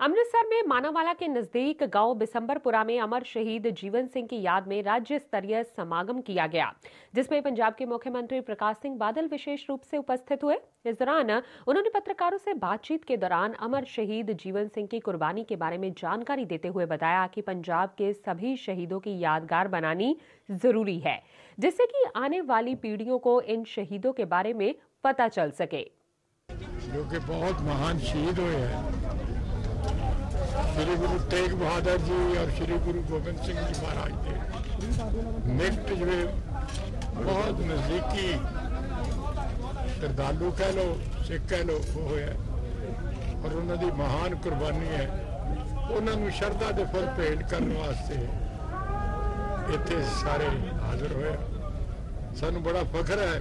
अमृतसर में मानावाला के नज़दीक गाँव बिसंबरपुरा में अमर शहीद जीवन सिंह की याद में राज्य स्तरीय समागम किया गया, जिसमें पंजाब के मुख्यमंत्री प्रकाश सिंह बादल विशेष रूप से उपस्थित हुए। इस दौरान उन्होंने पत्रकारों से बातचीत के दौरान अमर शहीद जीवन सिंह की कुर्बानी के बारे में जानकारी देते हुए बताया कि पंजाब के सभी शहीदों की यादगार बनानी ज़रूरी है, जिससे कि आने वाली पीढ़ियों को इन शहीदों के बारे में पता चल सके। जो कि बहुत महान शहीद हुए हैं। ਸ੍ਰੀ ਗੁਰੂ ਤੇਗ ਬਹਾਦਰ ਜੀ ਔਰ ਸ੍ਰੀ ਗੁਰੂ ਗੋਬਿੰਦ ਸਿੰਘ ਜੀ ਮਹਾਰਾਜ ਦੇ ਨਿਕਟ ਜਿਵੇਂ ਬਹੁਤ ਨਜ਼ਦੀਕੀ ਕਰਦਾਲੂ ਕਹਿ ਲੋ ਸਿੱਖ ਕਹਿ ਲੋ ਉਹ ਹੋਇਆ ਔਰ ਉਹਨਾਂ ਦੀ ਮਹਾਨ ਕੁਰਬਾਨੀ ਹੈ। ਉਹਨਾਂ ਨੂੰ ਸ਼ਰਧਾ ਦੇ ਫੁੱਲ ਭੇਟ ਕਰਨ ਵਾਸਤੇ ਇੱਥੇ ਸਾਰੇ ਹਾਜ਼ਰ ਹੋਏ ਸਾਨੂੰ ਬੜਾ ਫਖਰ ਹੈ।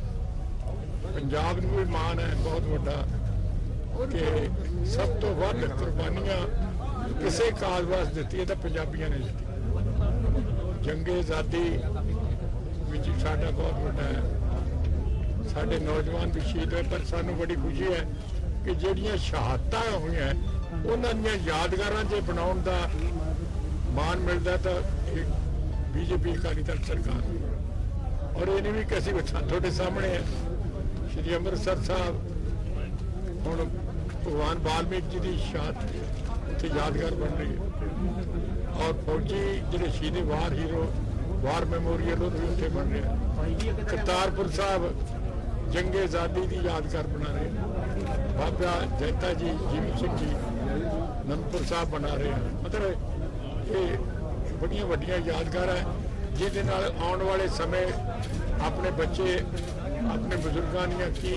ਪੰਜਾਬ ਨੂੰ ਵੀ ਮਾਣ ਹੈ, ਬਹੁਤ ਵੱਡਾ, ਕਿ ਸਭ ਤੋਂ ਵੱਧ ਕੁਰਬਾਨੀਆਂ ਕਿਸੇ ਕਾਜ਼ ਵਾਸਤੇ ਦਿੱਤੀਆਂ ਤਾਂ ਪੰਜਾਬੀਆਂ ਨੇ ਦਿੱਤੀ। ਜੰਗੇ ਆਜ਼ਾਦੀ ਵਿੱਚ ਸਾਡਾ ਬਹੁਤ ਵੱਡਾ ਹੈ। ਸਾਡੇ ਨੌਜਵਾਨ ਵੀ ਸ਼ਹੀਦ ਹੋਏ, ਪਰ ਸਾਨੂੰ ਬੜੀ ਖੁਸ਼ੀ ਹੈ ਕਿ ਜਿਹੜੀਆਂ ਸ਼ਹਾਦਤਾਂ ਹੋਈਆਂ, ਉਹਨਾਂ ਦੀਆਂ ਯਾਦਗਾਰਾਂ ਜੇ ਬਣਾਉਣ ਦਾ ਮਾਣ ਮਿਲਦਾ ਤਾਂ ਇਹ ਬੀਜੇਪੀ ਅਕਾਲੀ ਦਲ ਸਰਕਾਰ ਔਰ ਇਹ ਨਹੀਂ ਵੀ ਕਿ ਅਸੀਂ ਤੁਹਾਡੇ ਸਾਹਮਣੇ ਹੈ। ਸ਼੍ਰੀ ਅੰਮ੍ਰਿਤਸਰ ਸਾਹਿਬ, ਹੁਣ ਭਗਵਾਨ ਬਾਲਮੀਕ ਜੀ ਦੀ ਸ਼ਹਾਦਤ ਉੱਥੇ ਯਾਦਗਾਰ ਬਣ ਰਹੀ ਹੈ। ਔਰ ਫੌਜੀ ਜਿਹੜੇ ਸ਼ਹੀਦੀ ਵਾਰ ਹੀਰੋ, ਵਾਰ ਮੈਮੋਰੀਅਲ, ਉਹ ਵੀ ਉੱਥੇ ਬਣ ਰਿਹਾ ਕਰਤਾਰਪੁਰ ਸਾਹਿਬ ਜੰਗੇ ਆਜ਼ਾਦੀ ਦੀ ਯਾਦਗਾਰ ਬਣਾ ਰਹੇ ਬਾਬਾ ਜੈਤਾ ਜੀ, ਜੀਵਨ ਸਿੰਘ ਜੀ ਨੰਦਪੁਰ ਸਾਹਿਬ ਬਣਾ ਰਹੇ ਹਨ ਮਤਲਬ ਇਹ ਬੜੀਆਂ ਵੱਡੀਆਂ ਯਾਦਗਾਰ ਹੈ, ਜਿਹਦੇ ਨਾਲ ਆਉਣ ਵਾਲੇ ਸਮੇਂ ਆਪਣੇ ਬੱਚੇ, ਆਪਣੇ ਬਜ਼ੁਰਗਾਂ ਦੀਆਂ ਕੀ